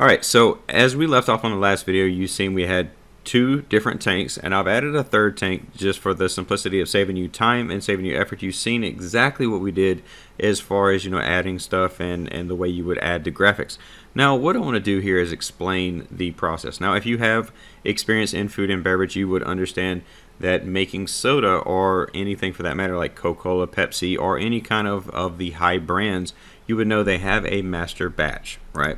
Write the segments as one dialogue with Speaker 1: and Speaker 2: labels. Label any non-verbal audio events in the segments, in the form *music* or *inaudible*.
Speaker 1: Alright, so as we left off on the last video, you've seen we had two different tanks and I've added a third tank just for the simplicity of saving you time and saving you effort. You've seen exactly what we did as far as you know adding stuff and, and the way you would add the graphics. Now what I want to do here is explain the process. Now if you have experience in food and beverage you would understand that making soda or anything for that matter like Coca-Cola, Pepsi or any kind of, of the high brands you would know they have a master batch, right?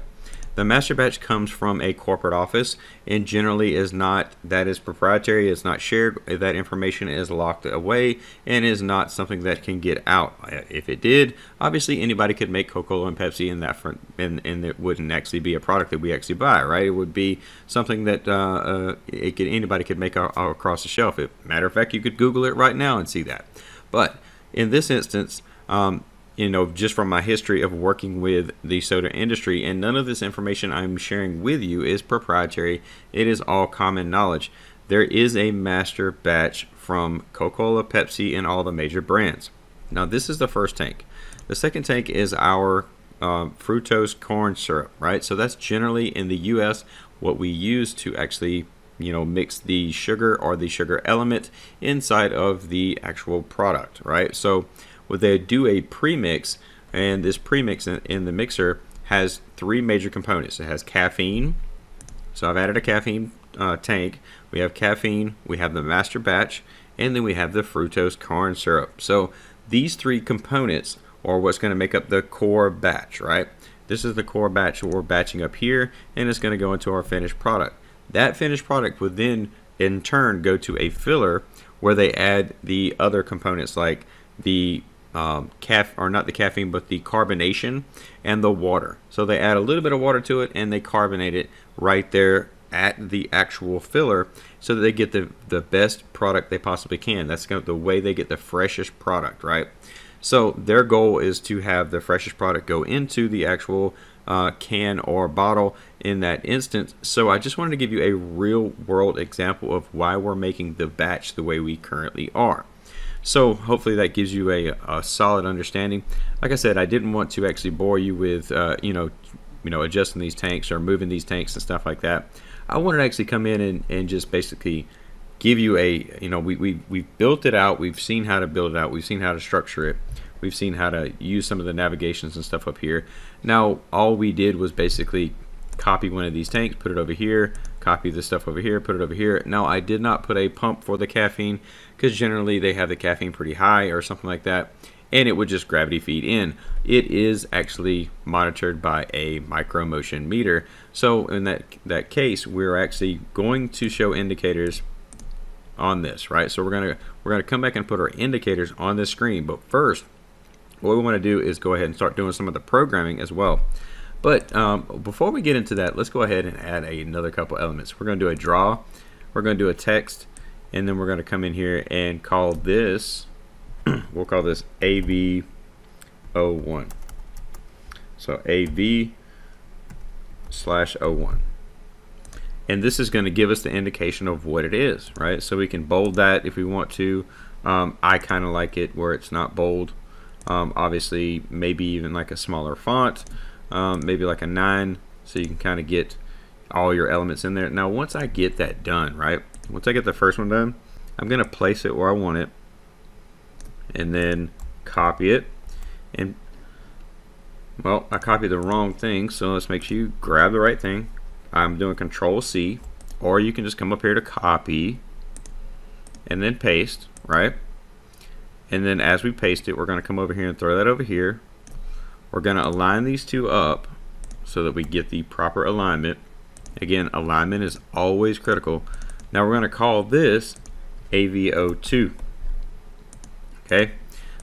Speaker 1: The master batch comes from a corporate office and generally is not that is proprietary, it's not shared, that information is locked away and is not something that can get out. If it did, obviously anybody could make Coca-Cola and Pepsi in that front and, and it wouldn't actually be a product that we actually buy, right? It would be something that uh, uh, it could, anybody could make across the shelf. Matter of fact, you could Google it right now and see that. But in this instance, um, you know, just from my history of working with the soda industry, and none of this information I'm sharing with you is proprietary. It is all common knowledge. There is a master batch from Coca-Cola, Pepsi, and all the major brands. Now, this is the first tank. The second tank is our uh, fructose corn syrup, right? So that's generally in the U.S. what we use to actually you know mix the sugar or the sugar element inside of the actual product right so would they do a premix, and this premix in, in the mixer has three major components. It has caffeine, so I've added a caffeine uh, tank. We have caffeine, we have the master batch, and then we have the fructose corn syrup. So these three components are what's going to make up the core batch, right? This is the core batch we're batching up here, and it's going to go into our finished product. That finished product would then, in turn, go to a filler where they add the other components like the um, caf or not the caffeine, but the carbonation and the water. So they add a little bit of water to it and they carbonate it right there at the actual filler so that they get the, the best product they possibly can. That's the way they get the freshest product, right? So their goal is to have the freshest product go into the actual uh, can or bottle in that instance. So I just wanted to give you a real world example of why we're making the batch the way we currently are. So hopefully that gives you a, a solid understanding. Like I said, I didn't want to actually bore you with, uh, you know, you know, adjusting these tanks or moving these tanks and stuff like that. I wanted to actually come in and, and just basically give you a, you know, we, we, we've built it out. We've seen how to build it out. We've seen how to structure it. We've seen how to use some of the navigations and stuff up here. Now, all we did was basically copy one of these tanks, put it over here, copy the stuff over here, put it over here. Now I did not put a pump for the caffeine because generally they have the caffeine pretty high or something like that and it would just gravity feed in. It is actually monitored by a micro motion meter. So in that, that case, we're actually going to show indicators on this, right? So we're gonna we're gonna come back and put our indicators on this screen. But first, what we want to do is go ahead and start doing some of the programming as well. But um, before we get into that, let's go ahead and add a, another couple elements. We're going to do a draw, we're going to do a text, and then we're going to come in here and call this, *clears throat* we'll call this AV01. So AV slash 01. And this is going to give us the indication of what it is, right? So we can bold that if we want to. Um, I kind of like it where it's not bold. Um, obviously, maybe even like a smaller font um, maybe like a 9 so you can kind of get all your elements in there. Now once I get that done, right, once I get the first one done, I'm going to place it where I want it and then copy it. And well I copied the wrong thing so let's make sure you grab the right thing. I'm doing control C or you can just come up here to copy and then paste right? And then as we paste it we're going to come over here and throw that over here we're going to align these two up so that we get the proper alignment. Again, alignment is always critical. Now we're going to call this AVO2. Okay,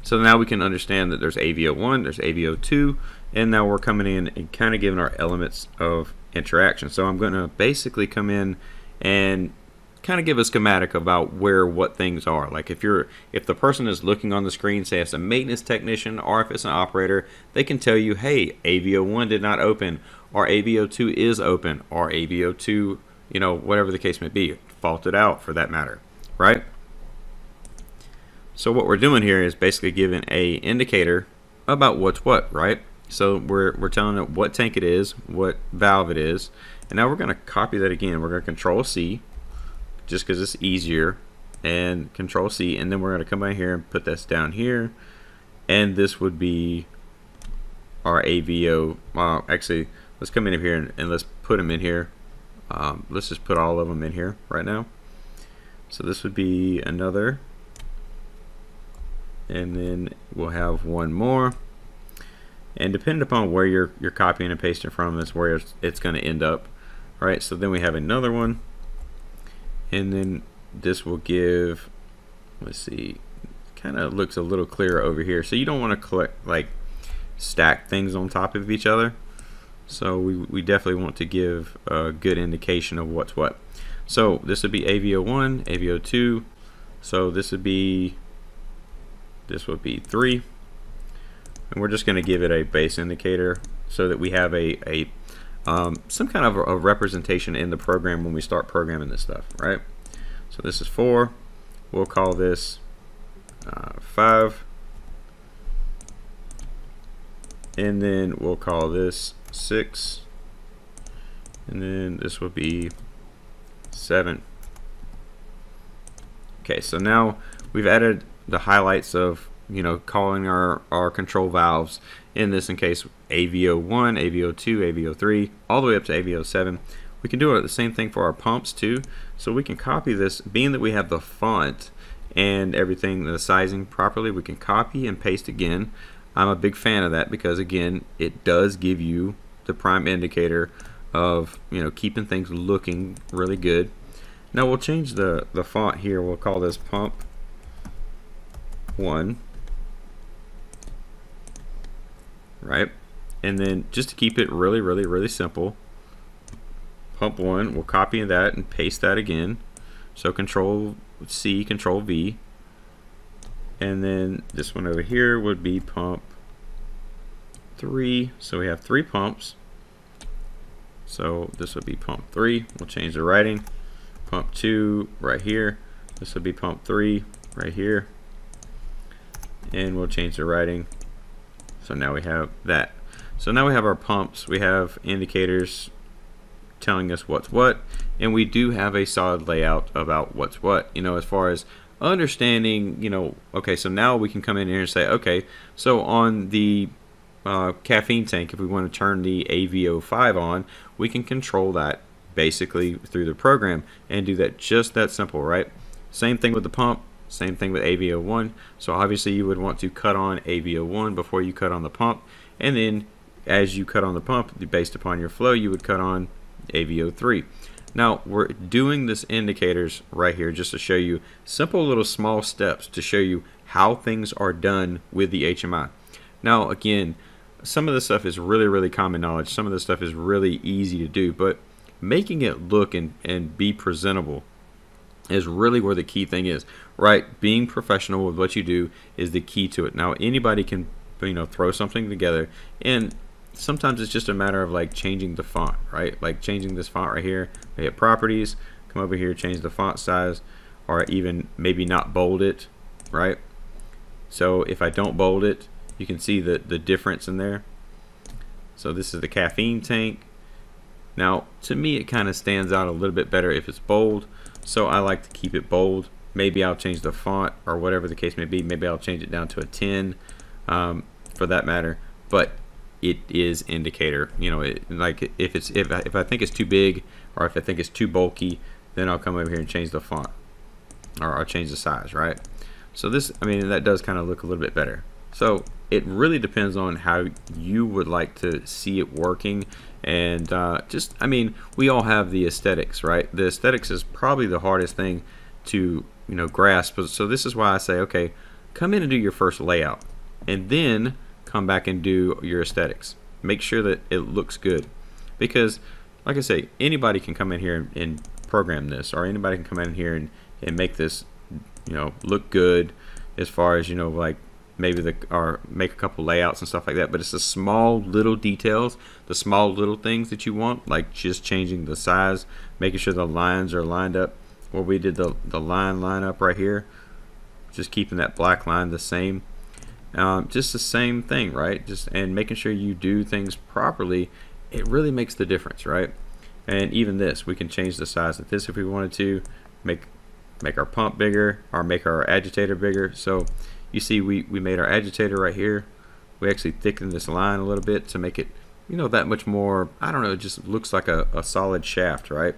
Speaker 1: so now we can understand that there's AVO1, there's AVO2, and now we're coming in and kind of giving our elements of interaction. So I'm going to basically come in and kind of give a schematic about where what things are. Like if you're if the person is looking on the screen, say it's a maintenance technician or if it's an operator, they can tell you, hey, AVO1 did not open, or AVO2 is open, or AVO2, you know, whatever the case may be, faulted out for that matter, right? So what we're doing here is basically giving a indicator about what's what, right? So we're, we're telling it what tank it is, what valve it is, and now we're going to copy that again. We're going to control C, just because it's easier, and control C, and then we're going to come in here and put this down here, and this would be our AVO. Well, actually, let's come in here and, and let's put them in here. Um, let's just put all of them in here right now. So this would be another, and then we'll have one more. And depending upon where you're you're copying and pasting from, that's where it's, it's going to end up. Right. So then we have another one, and then this will give. Let's see. Kind of looks a little clearer over here. So you don't want to collect like stack things on top of each other. So we, we definitely want to give a good indication of what's what. So this would be AVO1, AVO2. So this would be, this would be 3. And we're just going to give it a base indicator so that we have a, a um, some kind of a, a representation in the program when we start programming this stuff, right? So this is 4. We'll call this uh, 5 and then we'll call this 6 and then this will be 7 okay so now we've added the highlights of you know calling our our control valves in this in case AVO1 AVO2 AVO3 all the way up to AVO7 we can do the same thing for our pumps too so we can copy this being that we have the font and everything the sizing properly we can copy and paste again I'm a big fan of that because again, it does give you the prime indicator of you know keeping things looking really good. Now we'll change the the font here. We'll call this pump one, right? And then just to keep it really, really, really simple, pump one. We'll copy that and paste that again. So Control C, Control V, and then this one over here would be pump three. So we have three pumps. So this would be pump three. We'll change the writing. Pump two right here. This would be pump three right here. And we'll change the writing so now we have that. So now we have our pumps. We have indicators telling us what's what and we do have a solid layout about what's what. You know as far as understanding, you know, okay, so now we can come in here and say, okay, so on the uh, caffeine tank, if we want to turn the AVO5 on, we can control that basically through the program and do that just that simple, right? Same thing with the pump, same thing with AVO1. So obviously you would want to cut on AVO1 before you cut on the pump, and then as you cut on the pump, based upon your flow, you would cut on AVO3. Now we're doing this indicators right here just to show you simple little small steps to show you how things are done with the HMI. Now again, some of this stuff is really really common knowledge. Some of this stuff is really easy to do, but making it look and, and be presentable is really where the key thing is. Right? Being professional with what you do is the key to it. Now anybody can you know throw something together and sometimes it's just a matter of like changing the font, right? Like changing this font right here. We hit properties, come over here, change the font size, or even maybe not bold it, right? So if I don't bold it, you can see the, the difference in there. So this is the caffeine tank. Now, to me, it kind of stands out a little bit better if it's bold. So I like to keep it bold. Maybe I'll change the font or whatever the case may be. Maybe I'll change it down to a 10 um, for that matter. But it is indicator. You know, it, like if it's if I, if I think it's too big or if I think it's too bulky, then I'll come over here and change the font or I'll change the size, right? So this, I mean, that does kind of look a little bit better. So it really depends on how you would like to see it working and uh, just, I mean, we all have the aesthetics, right? The aesthetics is probably the hardest thing to, you know, grasp. So this is why I say, okay, come in and do your first layout and then come back and do your aesthetics. Make sure that it looks good. Because, like I say, anybody can come in here and, and program this, or anybody can come in here and, and make this, you know, look good as far as, you know, like maybe the or make a couple layouts and stuff like that but it's the small little details the small little things that you want like just changing the size making sure the lines are lined up where we did the, the line line up right here just keeping that black line the same Um, just the same thing, right? Just and making sure you do things properly, it really makes the difference, right? And even this, we can change the size of this if we wanted to, make make our pump bigger or make our agitator bigger. So you see we, we made our agitator right here. We actually thickened this line a little bit to make it, you know, that much more, I don't know, it just looks like a, a solid shaft, right?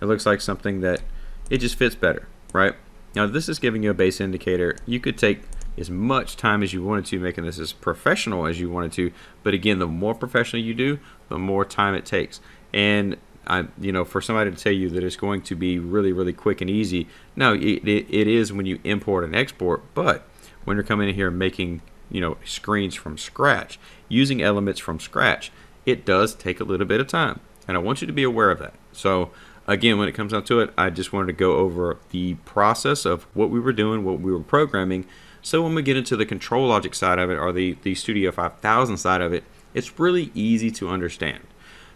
Speaker 1: It looks like something that it just fits better, right? Now this is giving you a base indicator. You could take as much time as you wanted to making this as professional as you wanted to, but again, the more professional you do, the more time it takes. And I, you know, for somebody to tell you that it's going to be really, really quick and easy, no, it, it, it is when you import and export. But when you're coming in here and making, you know, screens from scratch, using elements from scratch, it does take a little bit of time, and I want you to be aware of that. So again, when it comes down to it, I just wanted to go over the process of what we were doing, what we were programming. So when we get into the control logic side of it, or the the Studio 5000 side of it, it's really easy to understand.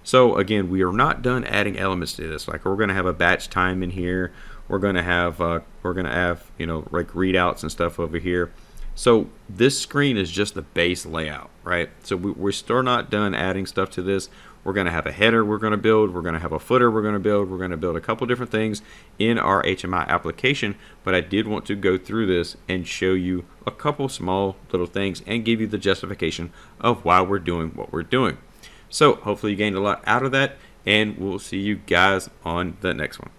Speaker 1: So again, we are not done adding elements to this. Like we're going to have a batch time in here. We're going to have uh, we're going to have you know like readouts and stuff over here. So this screen is just the base layout, right? So we, we're still not done adding stuff to this. We're going to have a header we're going to build. We're going to have a footer we're going to build. We're going to build a couple different things in our HMI application. But I did want to go through this and show you a couple small little things and give you the justification of why we're doing what we're doing. So hopefully you gained a lot out of that, and we'll see you guys on the next one.